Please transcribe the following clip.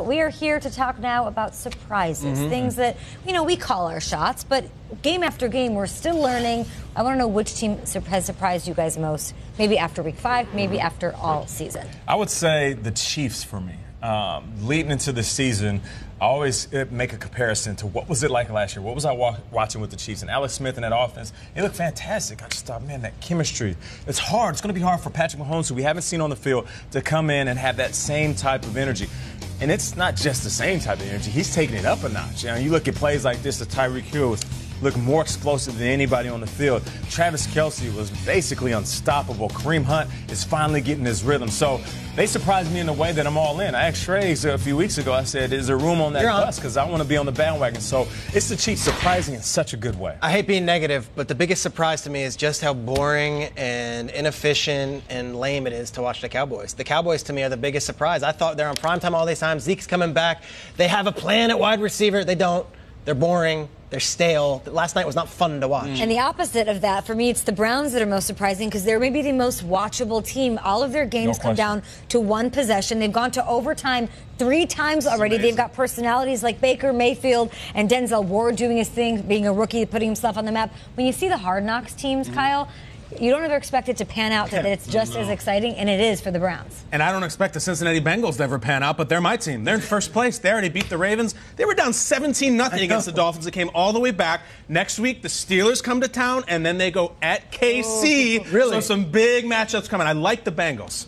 But we are here to talk now about surprises, mm-hmm. things that, you know, we call our shots, but game after game, we're still learning. I want to know which team has surprised you guys most, maybe after week five, maybe after all season. I would say the Chiefs for me. Um, leading into the season, I always uh, make a comparison to what was it like last year? What was I wa- watching with the Chiefs and Alex Smith and that offense? It looked fantastic. I just thought, man, that chemistry. It's hard. It's going to be hard for Patrick Mahomes, who we haven't seen on the field, to come in and have that same type of energy. And it's not just the same type of energy. He's taking it up a notch. You, know, you look at plays like this, the Tyreek Hill look more explosive than anybody on the field. Travis Kelce was basically unstoppable. Kareem Hunt is finally getting his rhythm. So they surprised me in a way that I'm all in. I asked Trey a few weeks ago, I said, is there room on that You're bus? Because I want to be on the bandwagon. So it's the Chiefs surprising in such a good way. I hate being negative, but the biggest surprise to me is just how boring and inefficient and lame it is to watch the Cowboys. The Cowboys, to me, are the biggest surprise. I thought they're on primetime all these times. Zeke's coming back. They have a plan at wide receiver. They don't. They're boring. They're stale. Last night was not fun to watch. And the opposite of that, for me, it's the Browns that are most surprising because they're maybe the most watchable team. All of their games no come down to one possession. They've gone to overtime three times already. They've got personalities like Baker Mayfield and Denzel Ward doing his thing, being a rookie, putting himself on the map. When you see the Hard Knocks teams, mm-hmm. Kyle, you don't ever expect it to pan out that it's just no. as exciting, and it is for the Browns. And I don't expect the Cincinnati Bengals to ever pan out, but they're my team. They're in first place. They already beat the Ravens. They were down 17 nothing against the Dolphins. They came all the way back. Next week, the Steelers come to town, and then they go at KC. Oh, really? So some big matchups coming. I like the Bengals.